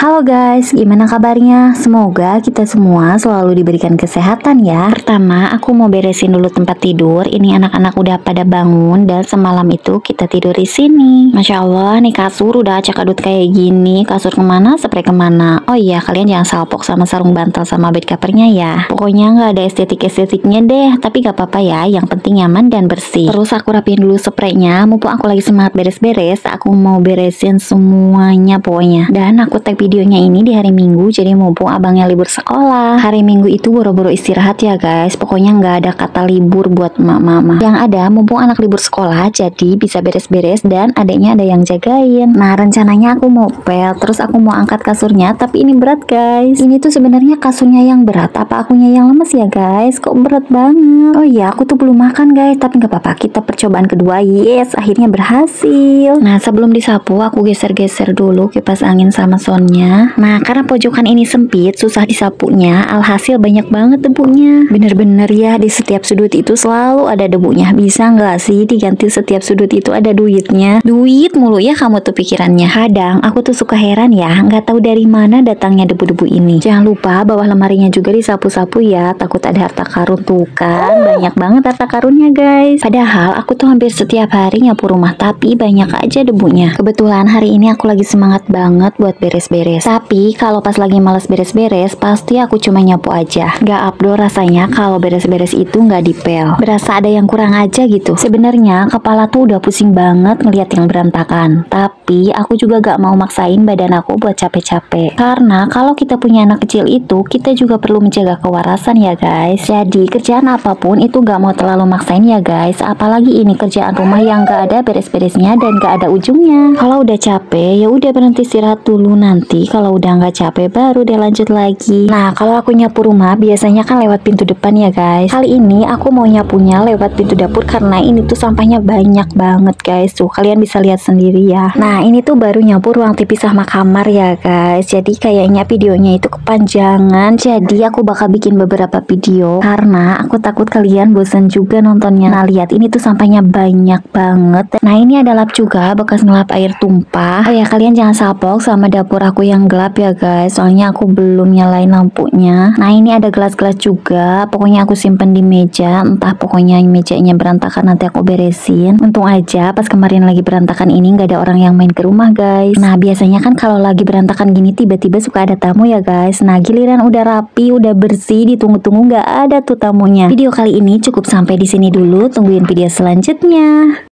Halo guys, gimana kabarnya? Semoga kita semua selalu diberikan kesehatan ya. Pertama, aku mau beresin dulu tempat tidur. Ini anak-anak udah pada bangun dan semalam itu kita tidur di sini. Masya Allah, nih kasur udah acak adut kayak gini. Kasur ke mana, spray ke mana. Oh iya, kalian jangan salpok sama sarung bantal sama bed covernya ya. Pokoknya nggak ada estetik-estetiknya deh. Tapi gak apa-apa ya, yang penting nyaman dan bersih. Terus aku rapiin dulu spraynya. Mumpung aku lagi semangat beres-beres, aku mau beresin semuanya pokoknya. Dan aku tag videonya ini di hari Minggu jadi mumpung abangnya libur sekolah. Hari Minggu itu boro-boro istirahat ya guys. Pokoknya nggak ada kata libur buat mama-mama. Yang ada mumpung anak libur sekolah jadi bisa beres-beres dan adiknya ada yang jagain. Nah rencananya aku mau pel terus aku mau angkat kasurnya tapi ini berat guys. Ini tuh sebenarnya kasurnya yang berat apa akunya yang lemes ya guys? Kok berat banget? Oh iya aku tuh belum makan guys tapi nggak apa-apa kita percobaan kedua yes akhirnya berhasil. Nah sebelum disapu aku geser-geser dulu kipas angin sama sonnya Nah, karena pojokan ini sempit, susah disapunya, alhasil banyak banget debunya. Bener-bener ya, di setiap sudut itu selalu ada debunya. Bisa nggak sih diganti setiap sudut itu ada duitnya? Duit mulu ya kamu tuh pikirannya. Kadang aku tuh suka heran ya, nggak tahu dari mana datangnya debu-debu ini. Jangan lupa bawah lemarinya juga disapu-sapu ya, takut ada harta karun tuh kan. Banyak banget harta karunnya guys. Padahal aku tuh hampir setiap hari nyapu rumah, tapi banyak aja debunya. Kebetulan hari ini aku lagi semangat banget buat beres-beres beres. Tapi kalau pas lagi males beres-beres Pasti aku cuma nyapu aja. Gak abdo rasanya kalau beres-beres itu gak dipel. Berasa ada yang kurang aja gitu. Sebenarnya kepala tuh udah pusing banget ngeliat yang berantakan. Tapi aku juga gak mau maksain badan aku buat capek-capek. Karena kalau kita punya anak kecil itu Kita juga perlu menjaga kewarasan ya guys. Jadi kerjaan apa pun itu gak mau terlalu maksain ya guys. Apalagi ini kerjaan rumah yang gak ada beres-beresnya dan gak ada ujungnya. Kalau udah capek ya udah berhenti istirahat dulu nanti kalau udah nggak capek baru deh lanjut lagi. Nah kalau aku nyapu rumah biasanya kan lewat pintu depan ya guys. Kali ini aku mau nyapunya lewat pintu dapur karena ini tuh sampahnya banyak banget guys. Tuh kalian bisa lihat sendiri ya. Nah ini tuh baru nyapu ruang TV sama kamar ya guys. Jadi kayaknya videonya itu kepanjangan. Jadi aku bakal bikin beberapa video karena aku takut kalian bosan juga nontonnya. Nah lihat ini tuh sampahnya banyak banget. Nah ini ada lap juga bekas ngelap air tumpah. Oh ya kalian jangan salpok sama dapur aku yang gelap ya guys. Soalnya aku belum nyalain lampunya. Nah ini ada gelas-gelas juga. Pokoknya aku simpen di meja. Entah pokoknya mejanya berantakan nanti aku beresin. Untung aja pas kemarin lagi berantakan ini nggak ada orang yang main ke rumah guys. Nah biasanya kan kalau lagi berantakan gini tiba-tiba suka ada tamu ya guys. Nah giliran udah rapi udah bersih ditunggu-tunggu nggak ada tuh tamunya. Video kali ini cukup sampai di sini dulu. Tungguin video selanjutnya